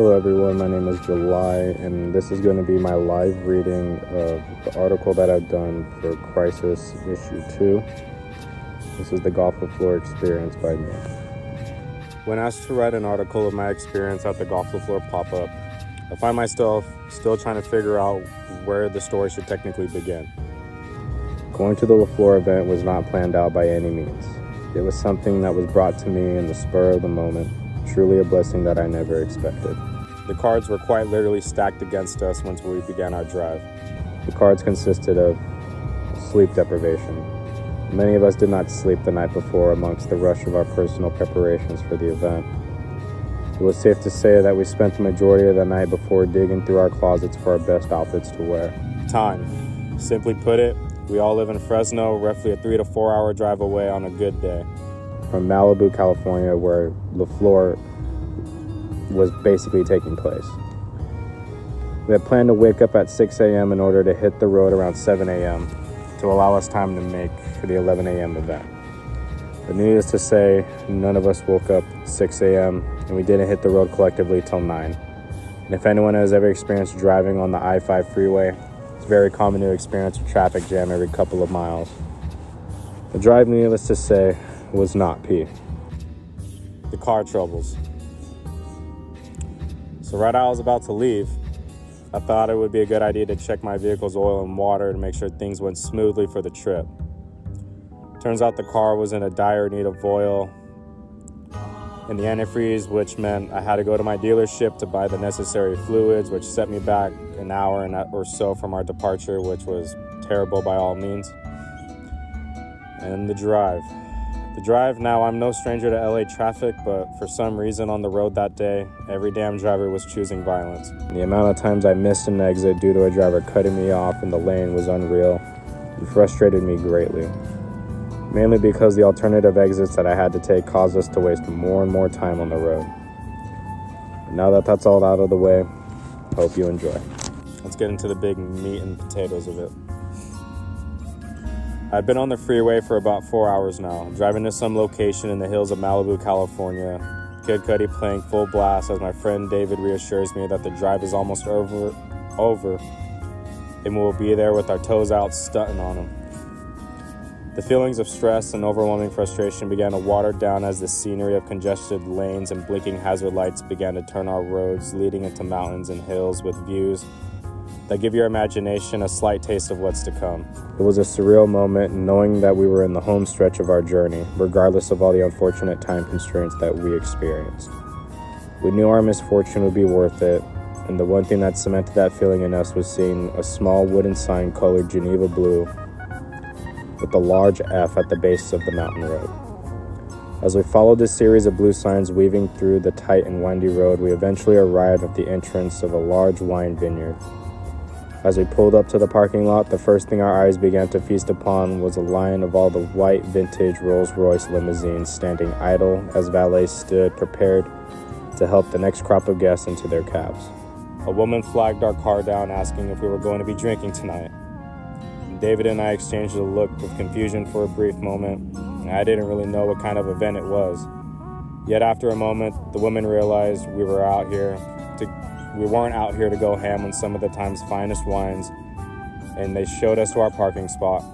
Hello everyone, my name is July and this is going to be my live reading of the article that I've done for Crisis Issue 2. This is the Golf Le Fleur Experience by me. When asked to write an article of my experience at the Golf Le Fleur pop-up, I find myself still trying to figure out where the story should technically begin. Going to the Le Fleur event was not planned out by any means. It was something that was brought to me in the spur of the moment, truly a blessing that I never expected. The cards were quite literally stacked against us once we began our drive. The cards consisted of sleep deprivation, Many of us did not sleep the night before amongst the rush of our personal preparations for the event. It was safe to say that we spent the majority of the night before digging through our closets for our best outfits to wear. Time. Simply put it, we all live in Fresno, roughly a three to four hour drive away on a good day. From Malibu, California, where Le Fleur was basically taking place. We had planned to wake up at 6 a.m. in order to hit the road around 7 a.m to allow us time to make for the 11 a.m. event. But needless to say, none of us woke up 6 a.m. and we didn't hit the road collectively till 9. And if anyone has ever experienced driving on the I-5 freeway, it's very common to experience a traffic jam every couple of miles. The drive, needless to say, was not P. The car troubles. So right as I was about to leave, I thought it would be a good idea to check my vehicle's oil and water to make sure things went smoothly for the trip. Turns out the car was in a dire need of oil and the antifreeze, which meant I had to go to my dealership to buy the necessary fluids, which set me back an hour or so from our departure, which was terrible by all means. And the drive. The drive, now I'm no stranger to LA traffic, but for some reason on the road that day, every damn driver was choosing violence. The amount of times I missed an exit due to a driver cutting me off in the lane was unreal and frustrated me greatly. Mainly because the alternative exits that I had to take caused us to waste more and more time on the road. But now that that's all out of the way, hope you enjoy. Let's get into the big meat and potatoes of it. I've been on the freeway for about four hours now, driving to some location in the hills of Malibu, California. Kid Cudi playing full blast as my friend David reassures me that the drive is almost over, over, and we'll be there with our toes out stunting on him. The feelings of stress and overwhelming frustration began to water down as the scenery of congested lanes and blinking hazard lights began to turn our roads leading into mountains and hills with views that give your imagination a slight taste of what's to come. It was a surreal moment knowing that we were in the home stretch of our journey, regardless of all the unfortunate time constraints that we experienced. We knew our misfortune would be worth it, and the one thing that cemented that feeling in us was seeing a small wooden sign colored Geneva blue with a large F at the base of the mountain road. As we followed this series of blue signs weaving through the tight and windy road, we eventually arrived at the entrance of a large wine vineyard. As we pulled up to the parking lot, the first thing our eyes began to feast upon was a line of all the white vintage Rolls Royce limousines standing idle as valets stood prepared to help the next crop of guests into their cabs. A woman flagged our car down asking if we were going to be drinking tonight. David and I exchanged a look of confusion for a brief moment, and I didn't really know what kind of event it was. Yet after a moment, the woman realized we were out here to we weren't out here to go ham on some of the time's finest wines, and they showed us to our parking spot.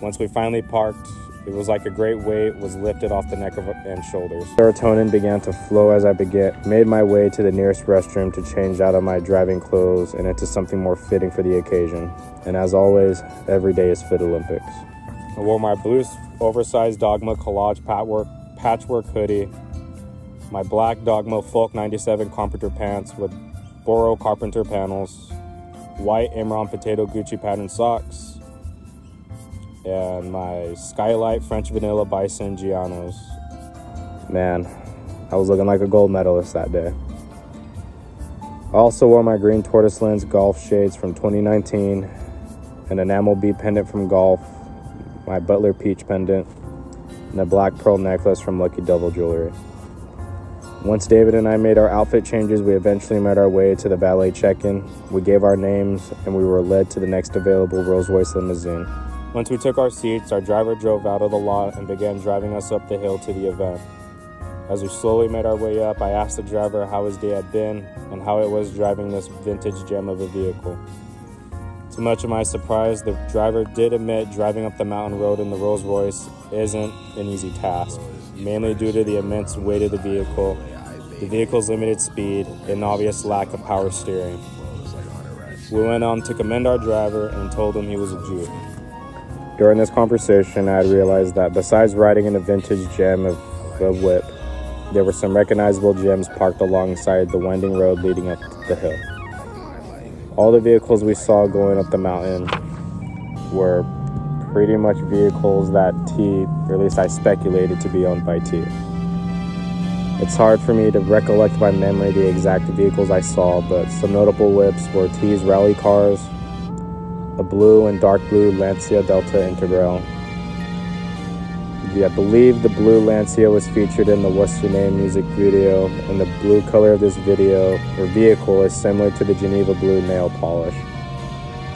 Once we finally parked, it was like a great weight was lifted off the neck of and shoulders. Serotonin began to flow as I began, made my way to the nearest restroom to change out of my driving clothes and into something more fitting for the occasion. And as always, every day is Fit Olympics. I wore my blue oversized Dogma collage patchwork, patchwork hoodie, my black Dogma Folk 97 comforter pants with Boro Carpenter panels, white Imron Potato Gucci pattern socks, and my Skylight French Vanilla Bison Giannos. Man, I was looking like a gold medalist that day. I also wore my green tortoise lens golf shades from 2019, an enamel bead pendant from golf, my Butler Peach pendant, and a black pearl necklace from Lucky Devil Jewelry. Once David and I made our outfit changes, we eventually made our way to the valet check in. We gave our names and we were led to the next available Rolls Royce limousine. Once we took our seats, our driver drove out of the lot and began driving us up the hill to the event. As we slowly made our way up, I asked the driver how his day had been and how it was driving this vintage gem of a vehicle. To much of my surprise, the driver did admit driving up the mountain road in the Rolls Royce isn't an easy task, mainly due to the immense weight of the vehicle, the vehicle's limited speed, and obvious lack of power steering. We went on to commend our driver and told him he was a Jew. During this conversation, I had realized that besides riding in a vintage gem of a whip, there were some recognizable gems parked alongside the winding road leading up the hill. All the vehicles we saw going up the mountain were pretty much vehicles that T, or at least I speculated to be owned by T. It's hard for me to recollect by memory the exact vehicles I saw, but some notable whips were T's rally cars, a blue and dark blue Lancia Delta Integrale, I believe the blue Lancia was featured in the What's Your Name music video, and the blue color of this video or vehicle is similar to the Geneva blue nail polish.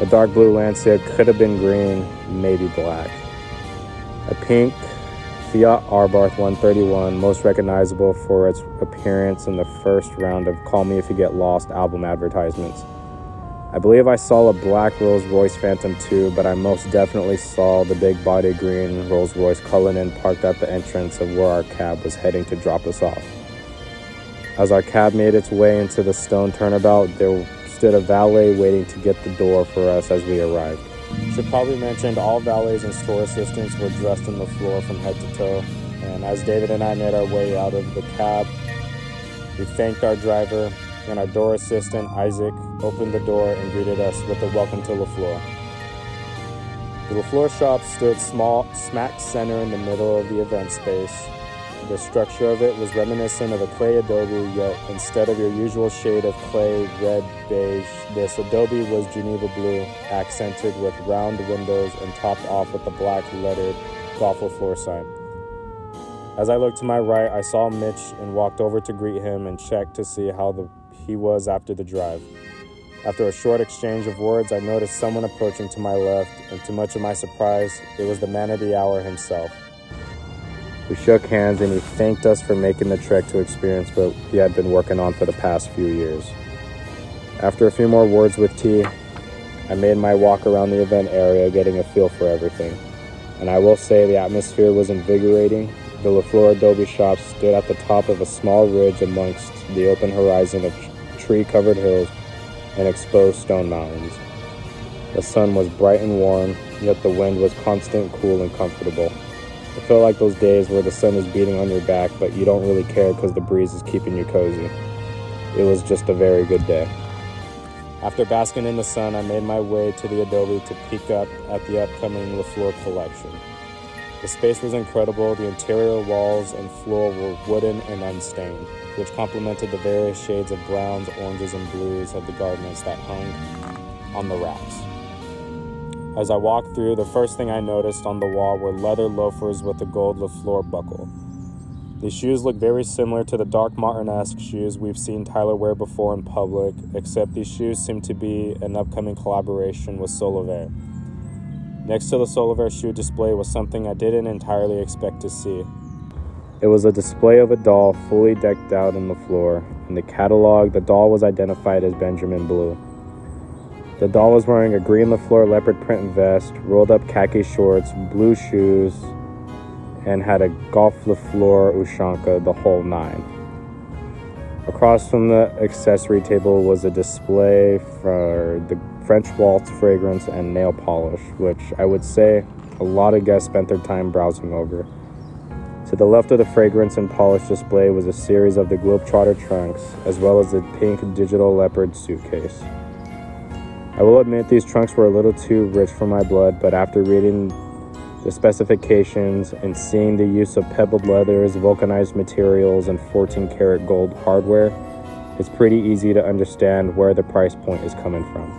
The dark blue Lancia could have been green, maybe black. A pink Fiat Abarth 131, most recognizable for its appearance in the first round of Call Me If You Get Lost album advertisements. I believe I saw a black Rolls Royce Phantom 2, but I most definitely saw the big body green Rolls Royce Cullinan parked at the entrance of where our cab was heading to drop us off. As our cab made its way into the stone turnabout, there stood a valet waiting to get the door for us as we arrived. Should probably mention all valets and store assistants were dressed in Le Fleur from head to toe, and as David and I made our way out of the cab, we thanked our driver and our door assistant, Isaac, opened the door and greeted us with a welcome to Le Fleur. The Le Fleur shop stood small, smack center in the middle of the event space. The structure of it was reminiscent of a clay adobe, yet instead of your usual shade of clay, red, beige, this adobe was Geneva blue, accented with round windows and topped off with a black lettered Golf Le Fleur sign. As I looked to my right, I saw Mitch and walked over to greet him and checked to see how the he was after the drive. After a short exchange of words, I noticed someone approaching to my left, and to much of my surprise, it was the man of the hour himself. We shook hands and he thanked us for making the trek to experience what he had been working on for the past few years. After a few more words with T, I made my walk around the event area, getting a feel for everything. And I will say the atmosphere was invigorating. The Le Fleur Adobe shop stood at the top of a small ridge amongst the open horizon of tree covered hills and exposed stone mountains. The sun was bright and warm, yet the wind was constant, cool, and comfortable. It felt like those days where the sun is beating on your back, but you don't really care because the breeze is keeping you cozy. It was just a very good day. After basking in the sun, I made my way to the Adobe to peek up at the upcoming Le Fleur collection. The space was incredible. The interior walls and floor were wooden and unstained, which complemented the various shades of browns, oranges, and blues of the garments that hung on the racks. As I walked through, the first thing I noticed on the wall were leather loafers with a gold Le Fleur buckle. These shoes look very similar to the Doc Marten-esque shoes we've seen Tyler wear before in public, except these shoes seem to be an upcoming collaboration with Solovair. Next to the Solovair shoe display was something I didn't entirely expect to see. It was a display of a doll fully decked out on the floor. In the catalog, the doll was identified as Benjamin Blue. The doll was wearing a green Le Fleur leopard print vest, rolled up khaki shorts, blue shoes, and had a Golf Le Fleur Ushanka, the whole nine. Across from the accessory table was a display for the French Waltz fragrance and nail polish, which I would say a lot of guests spent their time browsing over. To the left of the fragrance and polish display was a series of the Globetrotter trunks, as well as the pink digital leopard suitcase. I will admit these trunks were a little too rich for my blood, but after reading the specifications and seeing the use of pebbled leathers, vulcanized materials, and 14 karat gold hardware, it's pretty easy to understand where the price point is coming from.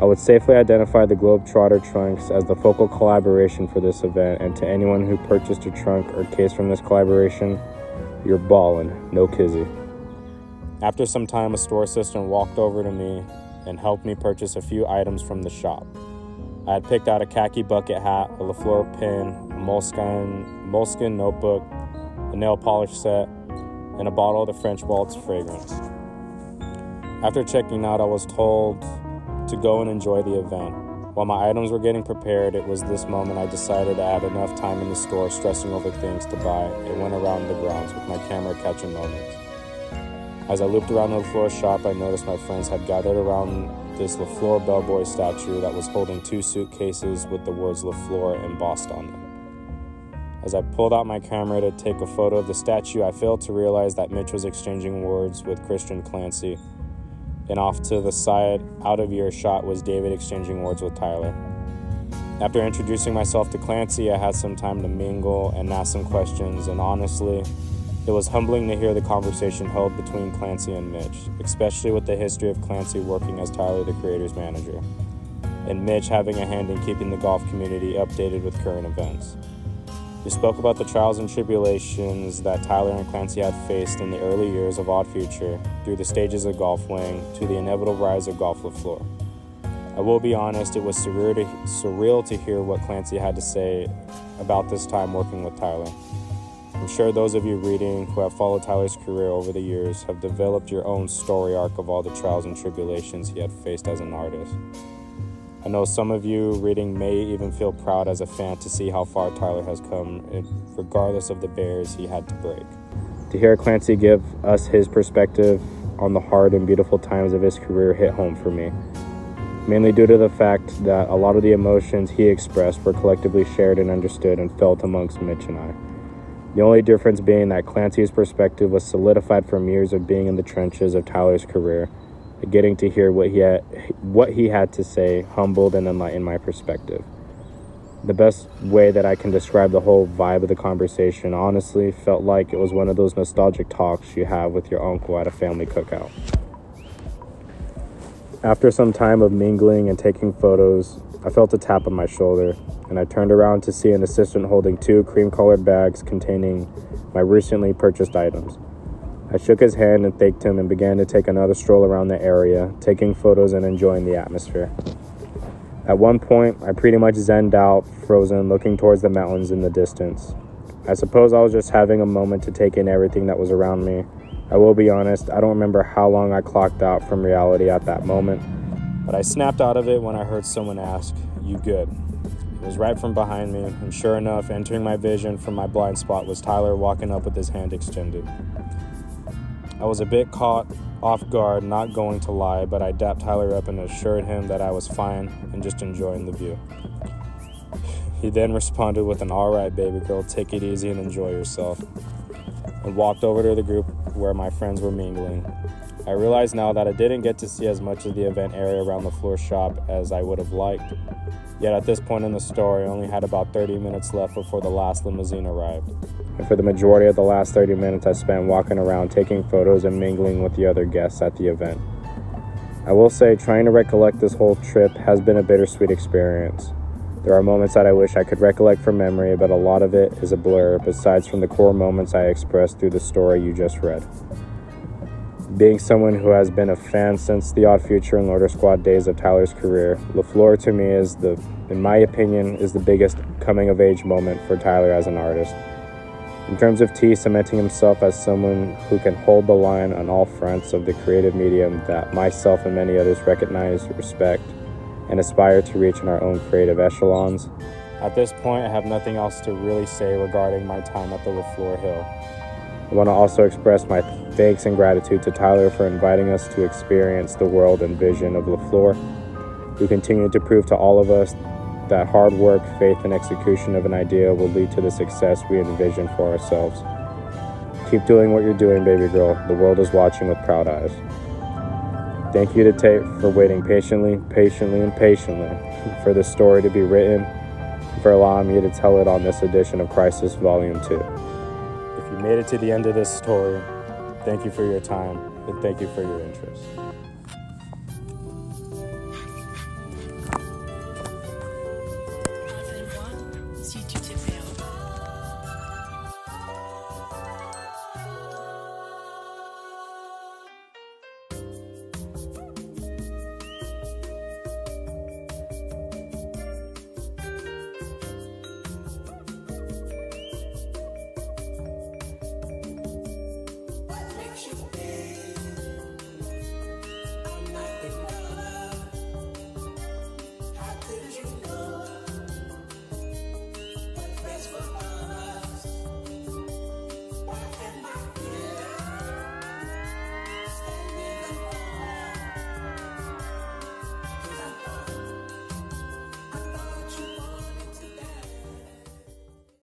I would safely identify the Globetrotter trunks as the focal collaboration for this event, and to anyone who purchased a trunk or case from this collaboration, you're ballin', no kizzy. After some time, a store assistant walked over to me and helped me purchase a few items from the shop. I had picked out a khaki bucket hat, a Le Fleur pin, a moleskin, moleskin notebook, a nail polish set, and a bottle of the French Waltz fragrance. After checking out, I was told to go and enjoy the event. While my items were getting prepared, it was this moment I decided to add enough time in the store stressing over things to buy and went around the grounds with my camera catching moments. As I looped around the Le Fleur shop, I noticed my friends had gathered around this Le Fleur bellboy statue that was holding two suitcases with the words Le Fleur embossed on them. As I pulled out my camera to take a photo of the statue, I failed to realize that Mitch was exchanging words with Christian Clancy. And off to the side, out of earshot, was David exchanging words with Tyler. After introducing myself to Clancy, I had some time to mingle and ask some questions, and honestly, it was humbling to hear the conversation held between Clancy and Mitch, especially with the history of Clancy working as Tyler the Creator's manager, and Mitch having a hand in keeping the golf community updated with current events. We spoke about the trials and tribulations that Tyler and Clancy had faced in the early years of Odd Future, through the stages of Golf Wang to the inevitable rise of Golf Le Fleur. I will be honest, it was surreal to, surreal to hear what Clancy had to say about this time working with Tyler. I'm sure those of you reading who have followed Tyler's career over the years have developed your own story arc of all the trials and tribulations he had faced as an artist. I know some of you reading may even feel proud as a fan to see how far Tyler has come, eh, regardless of the barriers he had to break. To hear Clancy give us his perspective on the hard and beautiful times of his career hit home for me, mainly due to the fact that a lot of the emotions he expressed were collectively shared and understood and felt amongst Mitch and I. The only difference being that Clancy's perspective was solidified from years of being in the trenches of Tyler's career getting to hear what he had what he had to say humbled and enlightened my perspective. The best way that i can describe the whole vibe of the conversation honestly felt like it was one of those nostalgic talks you have with your uncle at a family cookout. After some time of mingling and taking photos i felt a tap on my shoulder and i turned around to see an assistant holding two cream colored bags containing my recently purchased items I shook his hand and thanked him and began to take another stroll around the area, taking photos and enjoying the atmosphere. At one point, I pretty much zenned out, frozen, looking towards the mountains in the distance. I suppose I was just having a moment to take in everything that was around me. I will be honest, I don't remember how long I clocked out from reality at that moment, but I snapped out of it when I heard someone ask, You good? It was right from behind me, and sure enough, entering my vision from my blind spot was Tyler walking up with his hand extended. I was a bit caught off guard, not going to lie, but I dapped Tyler up and assured him that I was fine and just enjoying the view. He then responded with an alright, baby girl, take it easy and enjoy yourself, and walked over to the group where my friends were mingling. I realize now that I didn't get to see as much of the event area around Le Fleur shop as I would have liked. Yet at this point in the story, I only had about 30 minutes left before the last limousine arrived and for the majority of the last 30 minutes I spent walking around taking photos and mingling with the other guests at the event. I will say, trying to recollect this whole trip has been a bittersweet experience. There are moments that I wish I could recollect from memory, but a lot of it is a blur, besides from the core moments I expressed through the story you just read. Being someone who has been a fan since the Odd Future and Loiter Squad days of Tyler's career, Le Fleur to me is the, in my opinion, is the biggest coming of age moment for Tyler as an artist. In terms of T, cementing himself as someone who can hold the line on all fronts of the creative medium that myself and many others recognize, respect, and aspire to reach in our own creative echelons. At this point, I have nothing else to really say regarding my time at the Le Fleur Hill. I want to also express my thanks and gratitude to Tyler for inviting us to experience the world and vision of Le Fleur, who continued to prove to all of us that hard work, faith, and execution of an idea will lead to the success we envision for ourselves. Keep doing what you're doing, baby girl. The world is watching with proud eyes. Thank you to Tate for waiting patiently, patiently, and patiently for this story to be written for allowing me to tell it on this edition of Crisis Volume 2. Made it to the end of this story, thank you for your time and thank you for your interest.